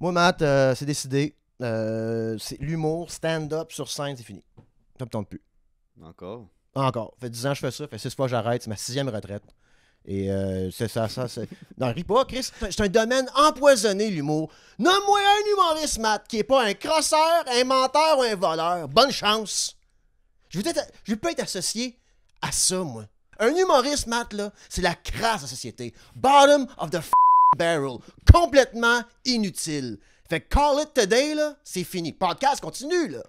Moi, Matt, euh, c'est décidé. Euh, c'est l'humour, stand-up sur scène, c'est fini. Ça me tente plus. Encore? Encore. Ça fait 10 ans que je fais ça. Ça fait 6 fois que j'arrête. C'est ma sixième retraite. Et euh, c'est ça, ça, c'est. Non, ris pas, Chris. C'est un domaine empoisonné, l'humour. Nomme-moi un humoriste, Matt, qui est pas un crosseur, un menteur ou un voleur. Bonne chance. Je veux, être, je veux pas être associé à ça, moi. Un humoriste, Matt, là, c'est la crasse de la société. Bottom of the f barrel. Complètement inutile. Fait que call it today, là, c'est fini. Podcast continue, là.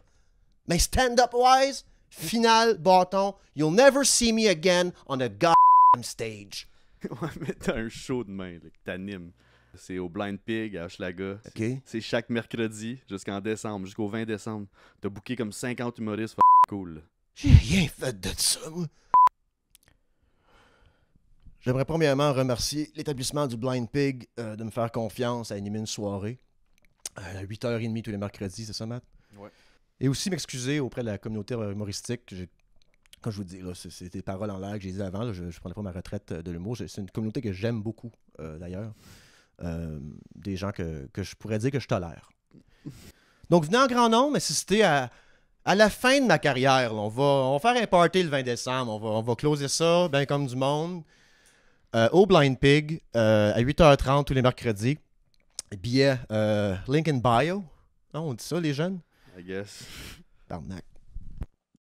Mais stand-up wise, final, bâton, you'll never see me again on a goddamn stage. ouais, mais t'as un show demain là, que t'animes. C'est au Blind Pig à Hochelaga. C'est- OK? C'est chaque mercredi jusqu'en décembre, jusqu'au 20 décembre. T'as booké comme 50 humoristes f- cool. J'ai rien fait de ça, moi. J'aimerais premièrement remercier l'établissement du Blind Pig euh, de me faire confiance à animer une soirée à 8h30 tous les mercredis, c'est ça, Matt? Ouais. Et aussi m'excuser auprès de la communauté humoristique. Comme je vous dis, là, c'est des paroles en l'air que j'ai dit avant. là, je ne prenais pas ma retraite euh, de l'humour. C'est une communauté que j'aime beaucoup, euh, d'ailleurs. Euh, des gens que, que je pourrais dire que je tolère. Donc, venez en grand nombre, assister à, à la fin de ma carrière. là, on, va, on va faire un party le 20 décembre. On va, on va closer ça, bien comme du monde. Euh, au Blind Pig, euh, à 8h30 tous les mercredis. Billet, euh, link in bio. Non, on dit ça, les jeunes? I guess. Barnac.